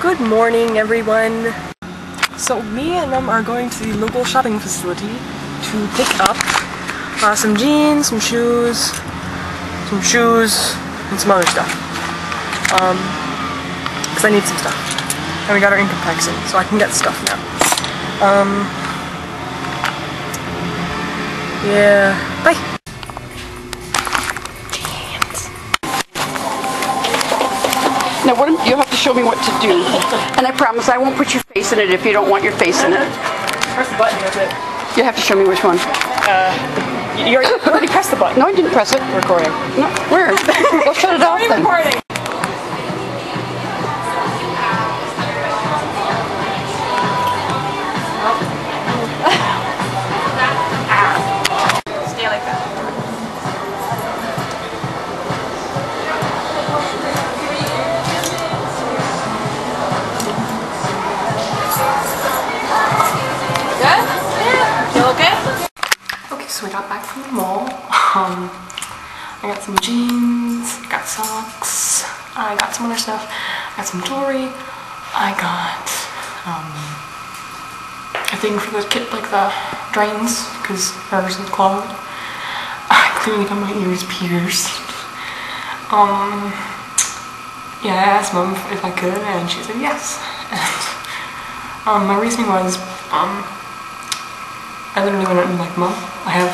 Good morning, everyone. So me and Mom are going to the local shopping facility to pick up uh, some jeans, some shoes, some shoes, and some other stuff. Um, because I need some stuff. And we got our income tax in, so I can get stuff now. Um, yeah, bye. Now, what, you have show me what to do. And I promise I won't put your face in it if you don't want your face in it. Press the button, that's it. You have to show me which one. Uh, you already, you already pressed the button. No, I didn't press it. Recording. No, where? Go shut it off then. recording. We got back from the mall. Um, I got some jeans, got socks, I got some other stuff, I got some jewelry, I got um, a thing for the kit, like the drains, because is clogged. I clearly got my ears pierced. Um, yeah, I asked mom if I could, and she said yes. And, um, my reasoning was, um, I literally went and like, Mom, I have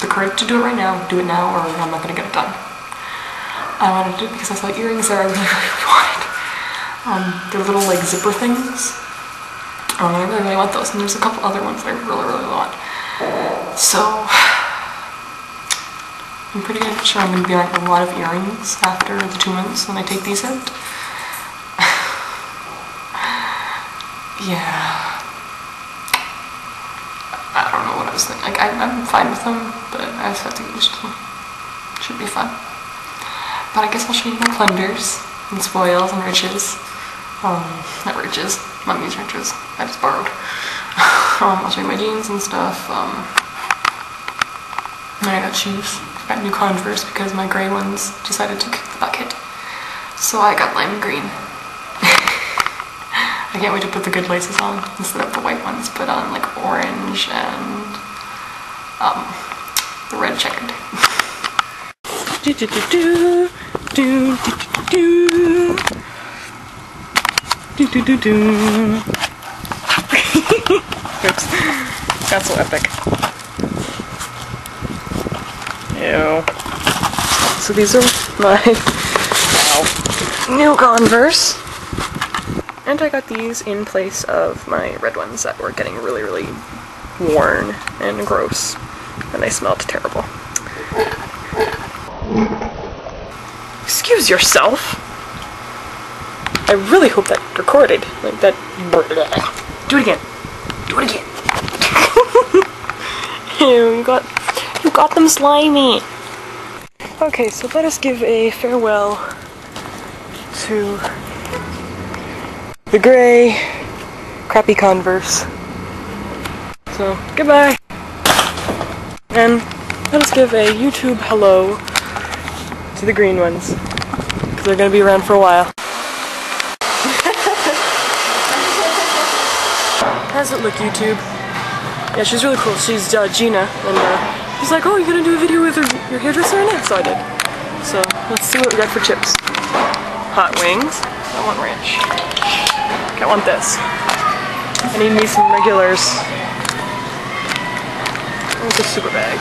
the courage to do it right now. Do it now, or I'm not gonna get it done. I wanted to do it because I saw earrings there I really, really wanted. Um, they're little like zipper things. Um, I really, really want those, and there's a couple other ones that I really, really want. So, I'm pretty good sure I'm gonna be like a lot of earrings after the two months when I take these out. yeah. I like I, I'm fine with them, but I just have to get used to them. Should be fun. But I guess I'll show you my plunders and spoils and riches. Um, not riches, mummy's riches. I just borrowed. um, I'll show you my jeans and stuff. Um, and I got shoes. I got new Converse because my gray ones decided to kick the bucket. So I got lime green. I can't wait to put the good laces on instead of the white ones. Put on like orange and um, the red checkered. do do do do do do do do do do do. Oops, got so epic. Ew. So these are my wow, new Converse. And I got these in place of my red ones that were getting really, really worn and gross. And they smelled terrible. Excuse yourself! I really hope that recorded. Like that. Do it again. Do it again. You got, you got them slimy. Okay, so let us give a farewell to the gray, crappy Converse. So, goodbye. And let us give a YouTube hello to the green ones. Because they're going to be around for a while. How does it look, YouTube? Yeah, she's really cool. She's uh, Gina, and uh, she's like, oh, you're going to do a video with your, your hairdresser it? So I did. So, let's see what we got for chips. Hot wings. I want ranch. I want this. I need me some regulars. Where's the super bag?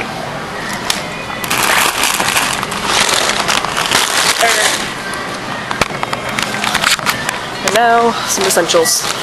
There. And now, some essentials.